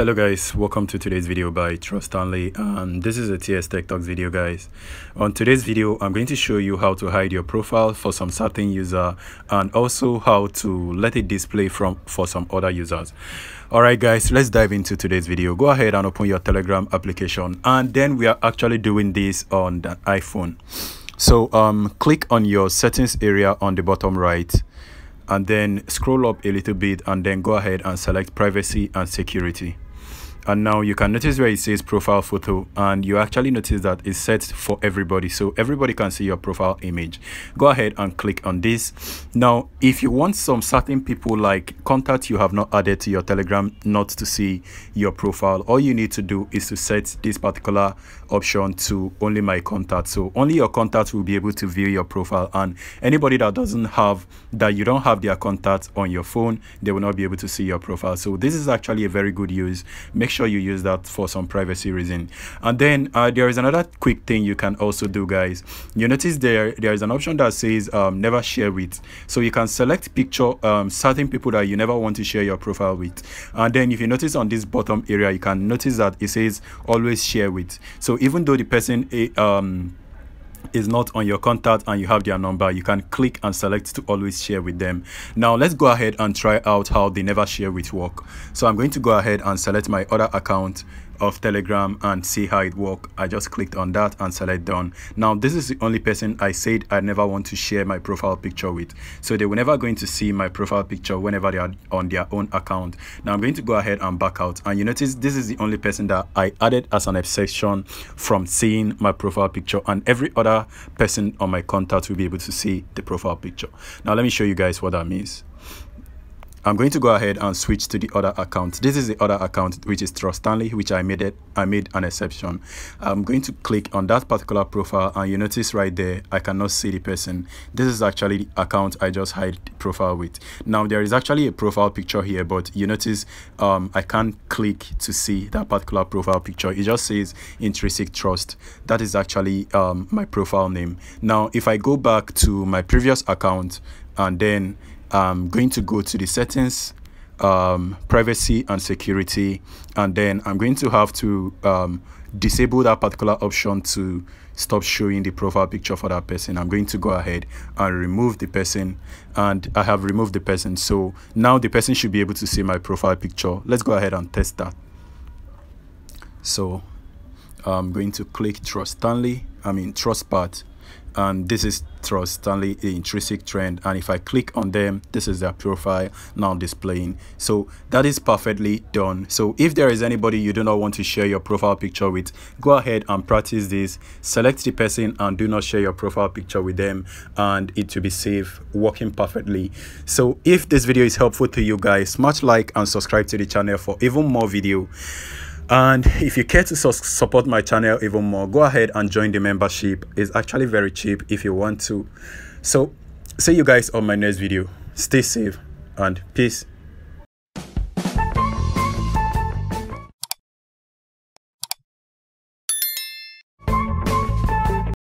hello guys. Welcome to today's video by trust stanley and this is a ts tech talks video guys. On today's video i'm going to show you how to hide your profile for some certain user and also how to let it display from for some other users. All right guys let's dive into today's video. Go ahead and open your telegram application and then we are actually doing this on the iphone. So um click on your settings area on the bottom right and then scroll up a little bit and then go ahead and select privacy and security and now you can notice where it says profile photo and you actually notice that it's set for everybody. So everybody can see your profile image. Go ahead and click on this. Now if you want some certain people like contacts you have not added to your telegram not to see your profile all you need to do is to set this particular option to only my contacts so only your contacts will be able to view your profile. And anybody that doesn't have that you don't have their contacts on your phone they will not be able to see your profile. So this is actually a very good use. Make make sure you use that for some privacy reason. And then uh, there is another quick thing you can also do guys. You notice there there is an option that says um, never share with. So you can select picture um, certain people that you never want to share your profile with. And then if you notice on this bottom area you can notice that it says always share with. So even though the person eh, um is not on your contact and you have their number you can click and select to always share with them. Now let's go ahead and try out how they never share with work. So i'm going to go ahead and select my other account of telegram and see how it work. I just clicked on that and select done. Now this is the only person i said i never want to share my profile picture with. So they were never going to see my profile picture whenever they are on their own account. Now i'm going to go ahead and back out. And you notice this is the only person that i added as an exception from seeing my profile picture. And every other person on my contact will be able to see the profile picture. Now let me show you guys what that means I'm going to go ahead and switch to the other account. This is the other account, which is Trust Stanley, which I made it. I made an exception. I'm going to click on that particular profile, and you notice right there, I cannot see the person. This is actually the account I just hide the profile with. Now there is actually a profile picture here, but you notice um, I can't click to see that particular profile picture. It just says Intrinsic Trust. That is actually um, my profile name. Now, if I go back to my previous account and then I'm going to go to the settings, um, privacy and security, and then I'm going to have to um, disable that particular option to stop showing the profile picture for that person. I'm going to go ahead and remove the person and I have removed the person. So now the person should be able to see my profile picture. Let's go ahead and test that. So I'm going to click Trust Stanley, I mean Trust Part and this is Stanley the intrinsic trend. And if I click on them this is their profile now displaying. So that is perfectly done. So if there is anybody you do not want to share your profile picture with go ahead and practice this. Select the person and do not share your profile picture with them and it will be safe working perfectly. So if this video is helpful to you guys much like and subscribe to the channel for even more video and if you care to su support my channel even more go ahead and join the membership. It's actually very cheap if you want to. So see you guys on my next video. Stay safe and peace